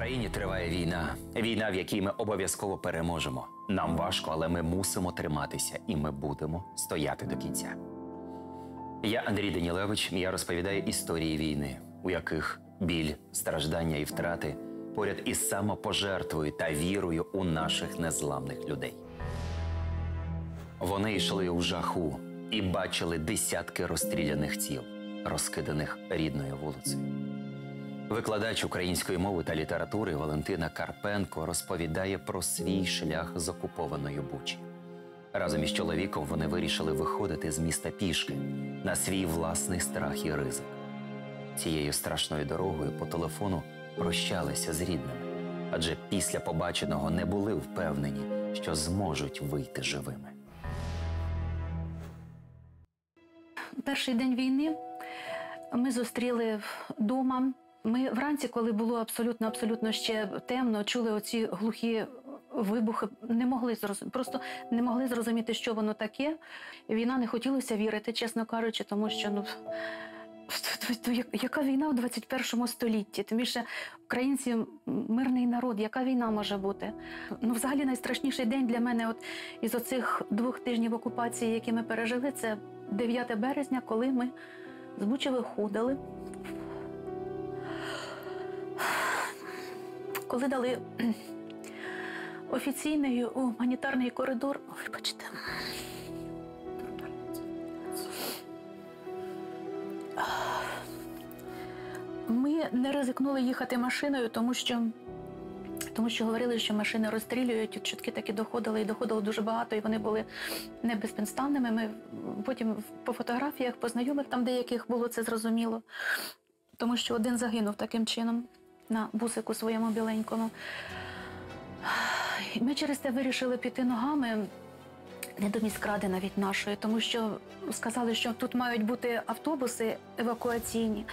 Україні триває війна. Війна, в якій ми обов'язково переможемо. Нам важко, але ми мусимо триматися, і ми будемо стояти до кінця. Я Андрій Данілевич. Я розповідаю історії війни, у яких біль, страждання і втрати поряд із самопожертвою та вірою у наших незламних людей. Вони йшли у жаху і бачили десятки розстріляних тіл, розкиданих рідною вулицею. Викладач української мови та літератури Валентина Карпенко розповідає про свій шлях з окупованої Бучі. Разом із чоловіком вони вирішили виходити з міста пішки на свій власний страх і ризик. Цією страшною дорогою по телефону прощалися з рідними, адже після побаченого не були впевнені, що зможуть вийти живими. Перший день війни ми зустріли вдома. Ми вранці, коли було абсолютно абсолютно ще темно, чули оці глухі вибухи, не могли зрозуміти, просто не могли зрозуміти, що воно таке. Війна не хотілося вірити, чесно кажучи, тому що ну. Яка війна в 21 столітті? Тим більше українці мирний народ, яка війна може бути? Ну, взагалі, найстрашніший день для мене, от із оцих двох тижнів окупації, які ми пережили, це 9 березня, коли ми з Бучі виходили. Коли дали офіційний гуманітарний коридор, вибачте. Ми не ризикнули їхати машиною, тому що тому що говорили, що машини розстрілюють, чутки такі доходили, і доходило дуже багато, і вони були не безпідставними. Ми потім по фотографіях, по знайомих там деяких було це зрозуміло, тому що один загинув таким чином на бусику своєму біленькому. Ми через те вирішили піти ногами. Не до міськради навіть нашої, тому що сказали, що тут мають бути автобуси евакуаційні.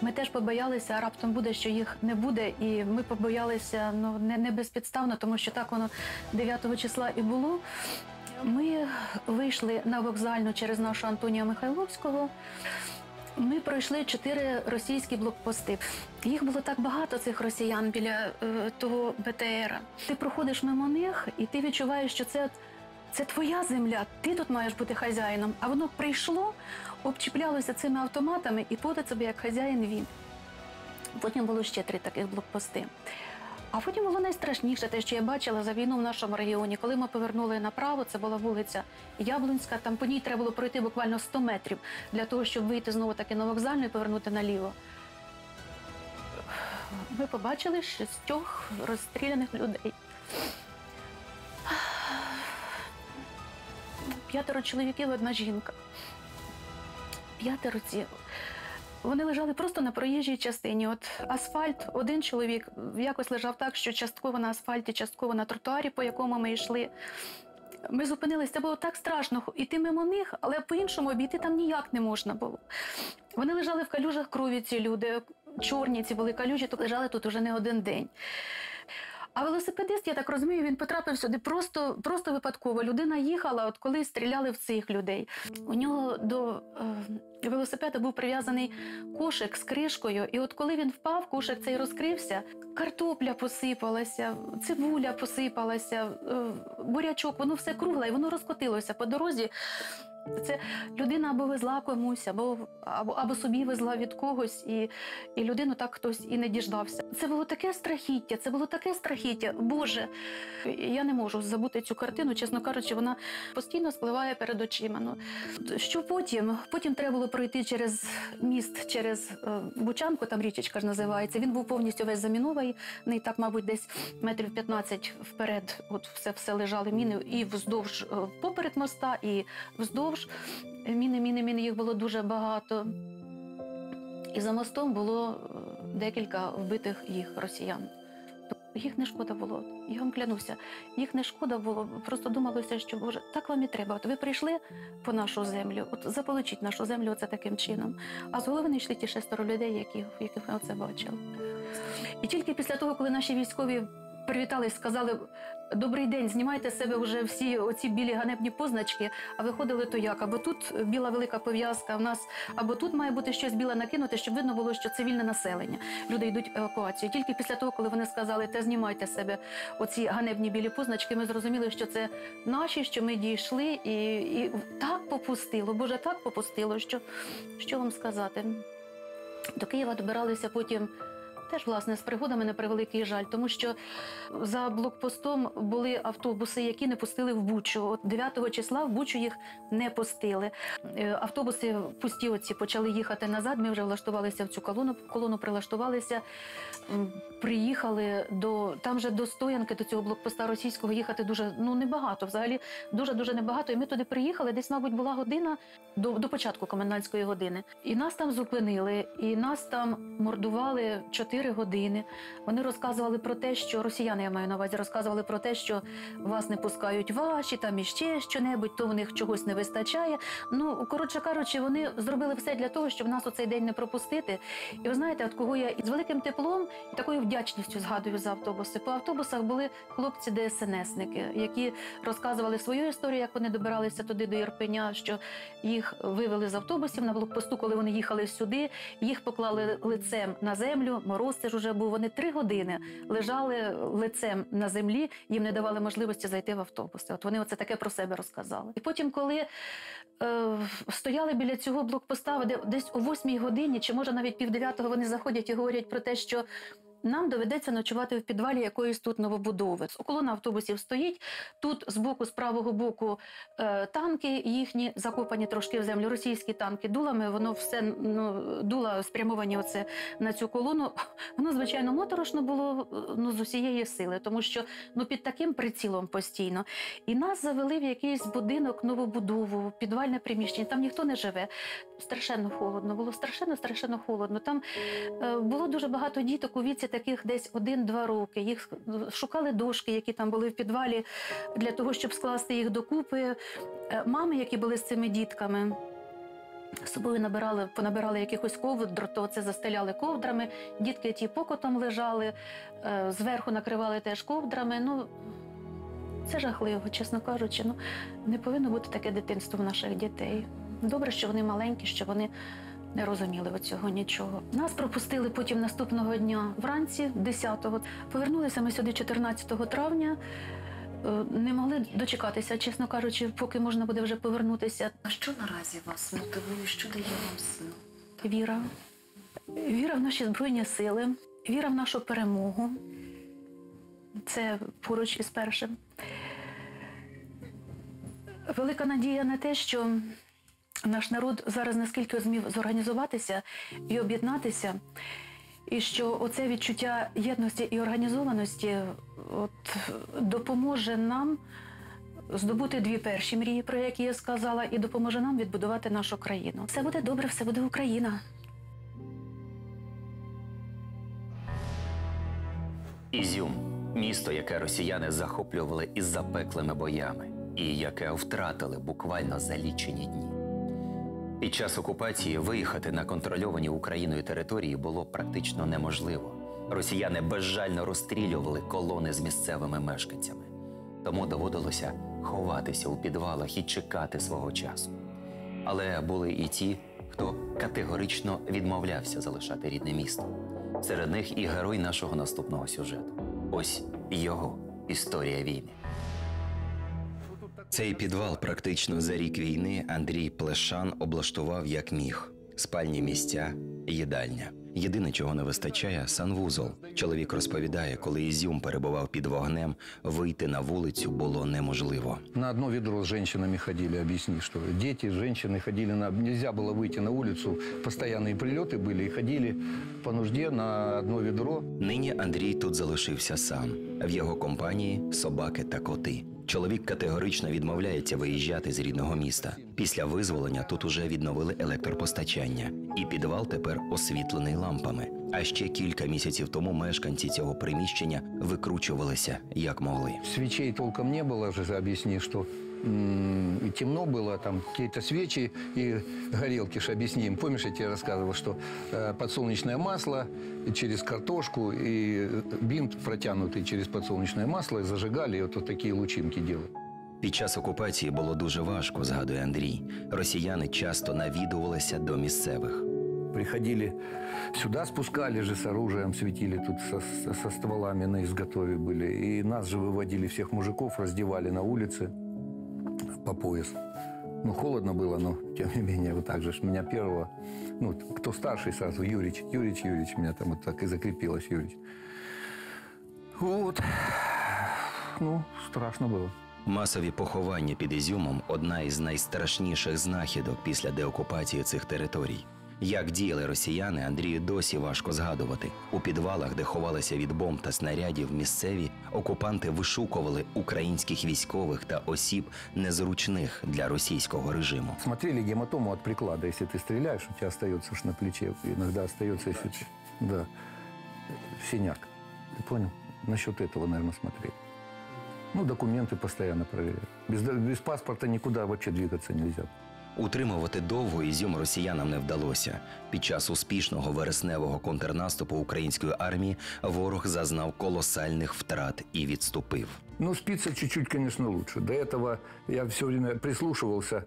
Ми теж побоялися, а раптом буде, що їх не буде, і ми побоялися ну не, не безпідставно, тому що так воно 9 числа і було. Ми вийшли на вокзальну через нашого Антонія Михайловського. Ми пройшли чотири російські блокпости. Їх було так багато, цих росіян біля е, того БТРа. Ти проходиш мимо них, і ти відчуваєш, що це. Це твоя земля, ти тут маєш бути хазяїном. А воно прийшло, обчіплялося цими автоматами і подать собі як хазяїн він. Потім було ще три таких блокпости. А потім було найстрашніше, те, що я бачила за війну в нашому регіоні. Коли ми повернули направо, це була вулиця Яблунська, там по ній треба було пройти буквально 100 метрів для того, щоб вийти знову таки на вокзальну і повернути наліво. Ми побачили шістьох розстріляних людей. П'ятеро чоловіків, одна жінка. П'ятеро ці. Вони лежали просто на проїжджій частині. От асфальт, один чоловік якось лежав так, що частково на асфальті, частково на тротуарі, по якому ми йшли. Ми зупинилися, це було так страшно іти мимо них, але по-іншому обійти там ніяк не можна було. Вони лежали в калюжах крові, ці люди, чорні ці були калюжі, то лежали тут уже не один день. А велосипедист, я так розумію, він потрапив сюди просто просто випадково. Людина їхала, от коли стріляли в цих людей. У нього до е, велосипеда був прив'язаний кошик з кришкою. І от коли він впав, кошик цей розкрився, картопля посипалася, цибуля посипалася, е, бурячок, воно все кругле, і воно розкотилося по дорозі. Це людина або везла комусь, або або, або собі везла від когось, і і людину так хтось і не діждався. Це було таке страхіття, це було таке страхіття. Боже, я не можу забути цю картину, чесно кажучи, вона постійно спливає перед очима. Ну, Що потім? Потім треба було пройти через міст, через е, Бучанку, там річечка ж називається. Він був повністю весь замінований, не так, мабуть, десь метрів 15 вперед. От все все лежали міни і вздовж е, поперед моста, і вздовж. Міни, міни, міни, їх було дуже багато. І за мостом було декілька вбитих їх росіян. Їх не шкода було, я вам клянуся, їх не шкода було. Просто думалося, що Боже, так вам і треба. От ви прийшли по нашу землю, от заполучіть нашу землю оце таким чином. А з голови не йшли ті шестеро людей, які, яких ми оце бачили. І тільки після того, коли наші військові привітались, сказали. Добрий день, знімайте себе вже всі оці білі ганебні позначки. А виходили то як? Або тут біла велика пов'язка в нас, або тут має бути щось біле накинуте, щоб видно було, що цивільне населення. Люди йдуть в евакуацію. Тільки після того, коли вони сказали, те знімайте себе оці ганебні білі позначки, ми зрозуміли, що це наші, що ми дійшли, і, і так попустило. Боже, так попустило, що що вам сказати. До Києва добиралися потім. Теж власне з пригодами на превеликий жаль, тому що за блокпостом були автобуси, які не пустили в Бучу. От 9 числа в Бучу їх не пустили. Е, Автобуси пусті оці почали їхати назад. Ми вже влаштувалися в цю колону. Колону прилаштувалися, приїхали до там вже до стоянки до цього блокпоста російського їхати дуже ну небагато. Взагалі дуже дуже небагато. І ми туди приїхали. Десь, мабуть, була година до, до початку комендантської години. І нас там зупинили, і нас там мордували 4 години. Вони розказували про те, що росіяни, я маю на увазі, розказували про те, що вас не пускають ваші, там іще що-небудь, то в них чогось не вистачає. Ну, коротше кажучи, вони зробили все для того, щоб нас у цей день не пропустити. І ви знаєте, от кого я з великим теплом і такою вдячністю згадую за автобуси. По автобусах були хлопці ДСНСники, які розказували свою історію, як вони добиралися туди до Ірпеня, що їх вивели з автобусів на блокпосту, коли вони їхали сюди. Їх поклали лицем на землю. Мороз це ж уже був. Вони три години лежали лицем на землі. Їм не давали можливості зайти в автобуси. От вони оце таке про себе розказали. І потім, коли е, стояли біля цього блокпоста, де десь о восьмій годині, чи може навіть пів дев'ятого, вони заходять і говорять про те, що. Нам доведеться ночувати в підвалі якоїсь тут новобудови. Колона автобусів стоїть. Тут з боку, з правого боку, е, танки їхні закопані трошки в землю. Російські танки дулами. Воно все ну, дула спрямовані оце на цю колону. Воно звичайно моторошно було ну з усієї сили, тому що ну під таким прицілом постійно. І нас завели в якийсь будинок, новобудову, підвальне приміщення. Там ніхто не живе. Страшенно холодно. Було страшенно, страшенно холодно. Там е, було дуже багато діток у віці таких десь один-два роки. Їх шукали дошки, які там були в підвалі, для того, щоб скласти їх докупи. Е, Мами, які були з цими дітками. Собою набирали, понабирали якихось ковдр, то це застеляли ковдрами. Дітки ті покотом лежали, е, зверху накривали теж ковдрами. Ну, це жахливо, чесно кажучи. Ну, не повинно бути таке дитинство в наших дітей. Добре, що вони маленькі, що вони не розуміли цього нічого. Нас пропустили потім наступного дня вранці, 10-го. Повернулися ми сюди 14 травня. Е, Не могли дочекатися, чесно кажучи, поки можна буде вже повернутися. А що наразі вас мотивує? Що дає вам сил? Віра. Віра в наші збройні сили, віра в нашу перемогу. Це поруч із першим. Велика надія на те, що наш народ зараз наскільки змів зорганізуватися і об'єднатися, і що оце відчуття єдності і організованості от, допоможе нам здобути дві перші мрії, про які я сказала, і допоможе нам відбудувати нашу країну. Все буде добре, все буде Україна. Ізюм місто, яке росіяни захоплювали із запеклими боями, і яке втратили буквально за лічені дні. Під час окупації виїхати на контрольовані Україною території було практично неможливо. Росіяни безжально розстрілювали колони з місцевими мешканцями, тому доводилося ховатися у підвалах і чекати свого часу. Але були і ті, хто категорично відмовлявся залишати рідне місто. Серед них і герой нашого наступного сюжету. Ось його історія війни. Цей підвал практично за рік війни Андрій Плешан облаштував як міг: спальні місця, їдальня. Єдине, чого не вистачає, санвузол. Чоловік розповідає, коли Ізюм перебував під вогнем, вийти на вулицю було неможливо. На одно ведро с женщинами ходили, объясни, что дети, женщины ходили на... Нельзя было выйти на улицу, постоянные прилеты были, и ходили по нужде на одно ведро. Нині Андрій тут залишився сам. В його компанії собаки та коти. Чоловік категорично відмовляється виїжджати з рідного міста. Після визволення тут уже відновили електропостачання, і підвал тепер освітлений лампами. А ще кілька місяців тому мешканці цього приміщення викручувалися як могли. Свічей толком не було, вже об'ясні, м, и темно было, там какие-то свечи и горелки, ж объясним. Помнишь, я тебе рассказывал, что э, подсолнечное масло и через картошку и э, бинт протянутый через подсолнечное масло и зажигали, и вот, вот такие лучинки делали. Під час окупації було дуже важко, згадує Андрій. Росіяни часто навідувалися до місцевих. Приходили сюда, спускали же с оружием, светили тут со, со- со стволами на изготове были. И нас же выводили всех мужиков, раздевали на улице По пояс. Ну, холодно было, но тем не менее, вот так же ж меня первого, ну, кто старший сразу, Юрич, Юрич, Юрич, меня там вот так и закрепилось, Юрич. Вот. Ну, страшно было. Масові поховання під Ізюмом одна із найстрашніших знахідок після деокупації цих територій. Як діяли росіяни, Андрію досі важко згадувати. У підвалах, де ховалися від бомб та снарядів місцеві, окупанти вишукували українських військових та осіб незручних для російського режиму. Смотрели гематому от приклада. Если ты стреляешь, у тебя остается ж на плече. Иногда остается, если... Да. Синяк. Ты понял? Насчет этого, наверное, смотрели. Ну, документы постоянно проверяют. Без, без паспорта никуда вообще двигаться нельзя. Утримувати довго Ізюм росіянам не вдалося. Під час успішного вересневого контрнаступу української армії ворог зазнав колосальних втрат і відступив. Ну, спится чуть-чуть, конечно, лучше. До этого я все время прислушивался.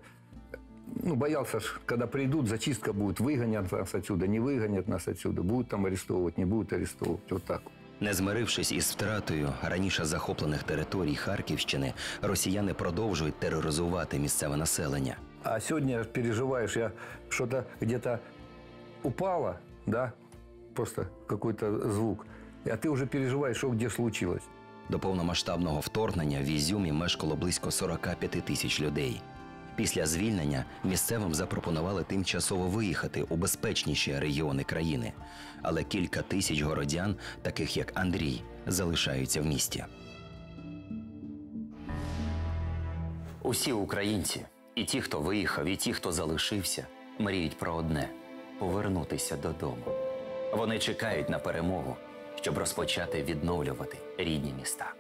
Ну, боялся, ж, когда придут, зачистка будет, выгонят нас отсюда, не выгонят нас отсюда, будут там арестовывать, не будут арестовывать. Вот так. Не змирившись із втратою раніше захоплених територій Харківщини, росіяни продовжують тероризувати місцеве населення. А сегодня переживаешь, я что-то где-то упало, да, просто какой-то звук, а ты уже переживаешь, что где случилось. До повномасштабного вторгнення в Ізюмі мешкало близько 45 тисяч людей. Після звільнення місцевим запропонували тимчасово виїхати у безпечніші регіони країни. Але кілька тисяч городян, таких як Андрій, залишаються в місті. Усі українці, і ті, хто виїхав, і ті, хто залишився, мріють про одне повернутися додому. Вони чекають на перемогу, щоб розпочати відновлювати рідні міста.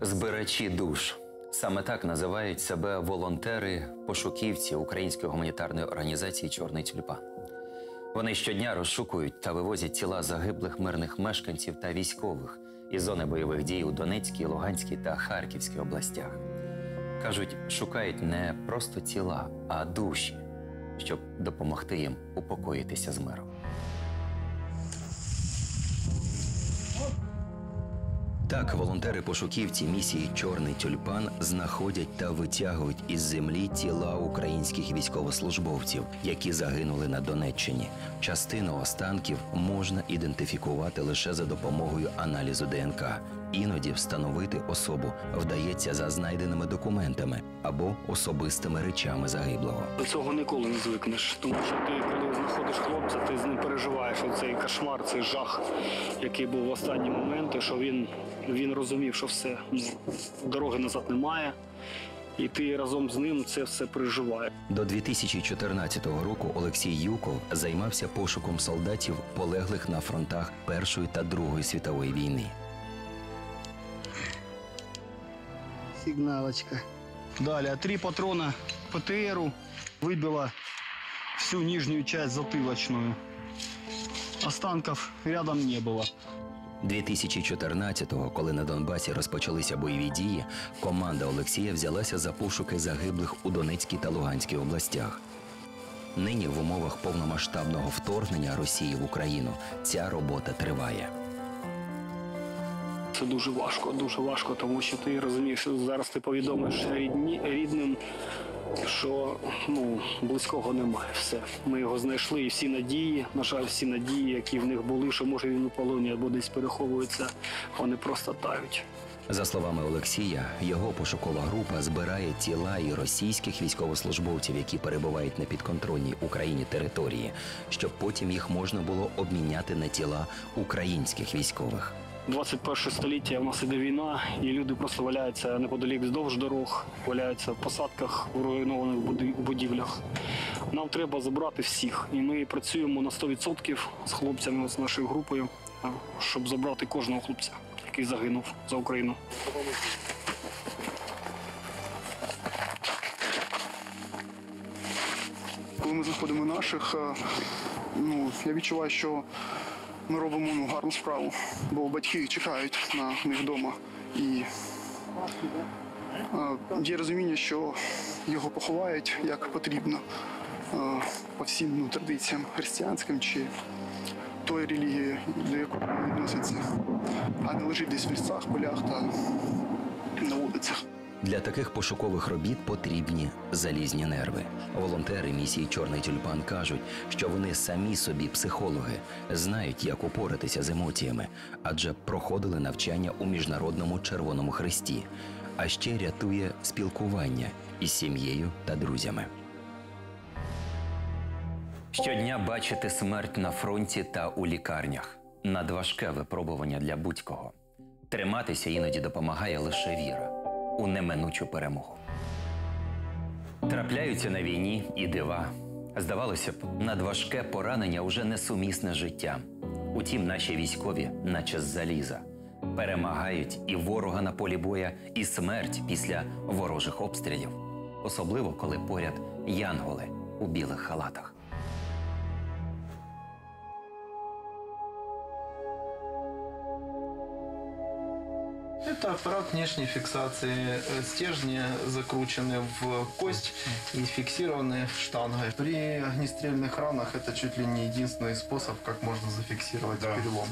Збирачі душ саме так називають себе волонтери-пошуківці української гуманітарної організації Чорний тюльпан. Вони щодня розшукують та вивозять тіла загиблих мирних мешканців та військових із зони бойових дій у Донецькій, Луганській та Харківській областях. Кажуть, шукають не просто тіла, а душі, щоб допомогти їм упокоїтися з миром. Так, волонтери-пошуківці місії Чорний тюльпан знаходять та витягують із землі тіла українських військовослужбовців, які загинули на Донеччині. Частину останків можна ідентифікувати лише за допомогою аналізу ДНК. Іноді встановити особу вдається за знайденими документами або особистими речами загиблого. Цього ніколи не звикнеш, тому що ти, коли знаходиш хлопця, ти з ним переживаєш оцей кошмар, цей жах, який був в останні моменти, що він, він розумів, що все, дороги назад немає, і ти разом з ним це все переживаєш. До 2014 року Олексій Юков займався пошуком солдатів, полеглих на фронтах Першої та Другої світової війни. Сигналочка. Далее, три патрона ПТРу выбило всю нижнюю часть затылочную. Останков рядом не было. 2014-го, коли на Донбасі розпочалися бойові дії, команда Олексія взялася за пошуки загиблих у Донецькій та Луганській областях. Нині в умовах повномасштабного вторгнення Росії в Україну ця робота триває. Це дуже важко, дуже важко, тому що ти розумієш, що зараз ти повідомиш рідні, рідним, що ну, близького немає. Все. Ми його знайшли, і всі надії, на жаль, всі надії, які в них були, що може він у полоні або десь переховується, вони просто тають. За словами Олексія, його пошукова група збирає тіла і російських військовослужбовців, які перебувають на підконтрольній Україні території, щоб потім їх можна було обміняти на тіла українських військових. 21 століття в нас іде війна, і люди просто валяються неподалік вздовж дорог, валяються в посадках, в руйнованих будівлях. Нам треба забрати всіх, і ми працюємо на 100% з хлопцями, з нашою групою, щоб забрати кожного хлопця, який загинув за Україну. Коли ми знаходимо наших, ну я відчуваю, що ми робимо ну, гарну справу, бо батьки чекають на них вдома. І е, є розуміння, що його поховають як потрібно е, по всім ну, традиціям християнським чи тої релігії, до якої відноситься, а не лежить десь в лісах, полях та на вулицях. Для таких пошукових робіт потрібні залізні нерви. Волонтери місії Чорний тюльпан кажуть, що вони самі собі психологи, знають, як упоратися з емоціями, адже проходили навчання у міжнародному Червоному Хресті. А ще рятує спілкування із сім'єю та друзями. Щодня бачити смерть на фронті та у лікарнях надважке випробування для будь-кого. Триматися іноді допомагає лише віра у неминучу перемогу. Трапляються на війні і дива. Здавалося б, надважке поранення уже несумісне з життям. Утім, наші військові, наче з заліза, перемагають і ворога на полі боя, і смерть після ворожих обстрілів, особливо коли поряд янголи у білих халатах. Это аппарат внешней фиксации. Э, Стержни закручены в кость и фиксированы штангой. При огнестрельных ранах это чуть ли не единственный способ, как можно зафиксировать перелом.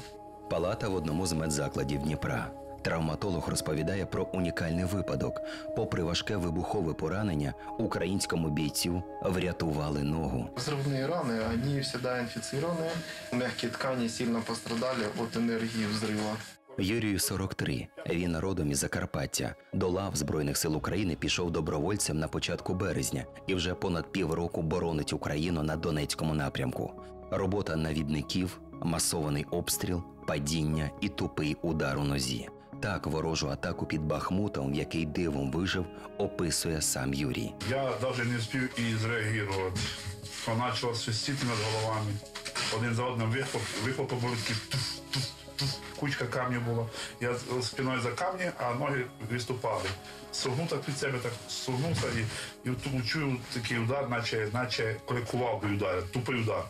Палата в одному з медзакладів Дніпра. Травматолог розповідає про унікальний випадок. Попри важке вибухове поранення, українському бійцю врятували ногу. Взрывные раны, они всегда инфицированные. Мягкие ткани сильно пострадали от энергии взрыва. Юрію 43. Він родом із Закарпаття. До лав Збройних сил України пішов добровольцем на початку березня і вже понад півроку боронить Україну на Донецькому напрямку. Робота навідників, масований обстріл, падіння і тупий удар у нозі. Так ворожу атаку під Бахмутом, який дивом вижив, описує сам Юрій. Я навіть не встиг і зреагувати. Почала свистіти над головами. Один за одним вихлоп, вихлопи були такі. Кучка камня була. Я спиною за камні, а ноги виступали. Согнув під себе, так согнувся і, і тому чую такий удар, наче, наче коли би удар, тупий удар.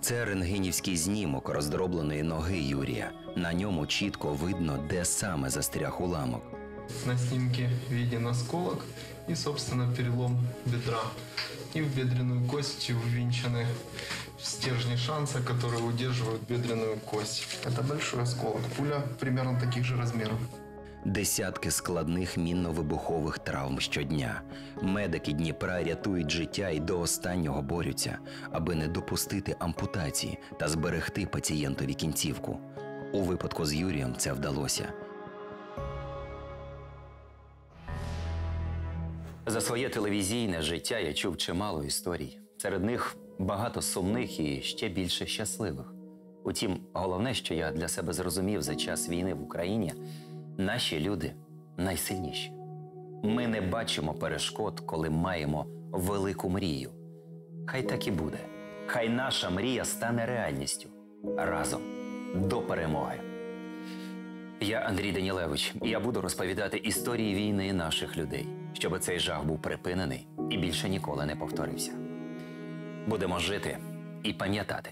Це рентгенівський знімок роздробленої ноги Юрія. На ньому чітко видно, де саме застряг уламок. На снимке виден осколок и, собственно, перелом бедра. И в бедренную кость увинчены стержни шанса, которые удерживают бедренную кость. Это большой осколок. Пуля примерно таких же размеров. Десятки складних мінно-вибухових травм щодня. Медики Дніпра рятують життя і до останнього борються, аби не допустити ампутації та зберегти пацієнтові кінцівку. У випадку з Юрієм це вдалося. За своє телевізійне життя я чув чимало історій. Серед них багато сумних і ще більше щасливих. Утім, головне, що я для себе зрозумів за час війни в Україні, наші люди найсильніші. Ми не бачимо перешкод, коли маємо велику мрію. Хай так і буде. Хай наша мрія стане реальністю разом до перемоги. Я Андрій Данілевич, і я буду розповідати історії війни наших людей, щоб цей жах був припинений і більше ніколи не повторився. Будемо жити і пам'ятати.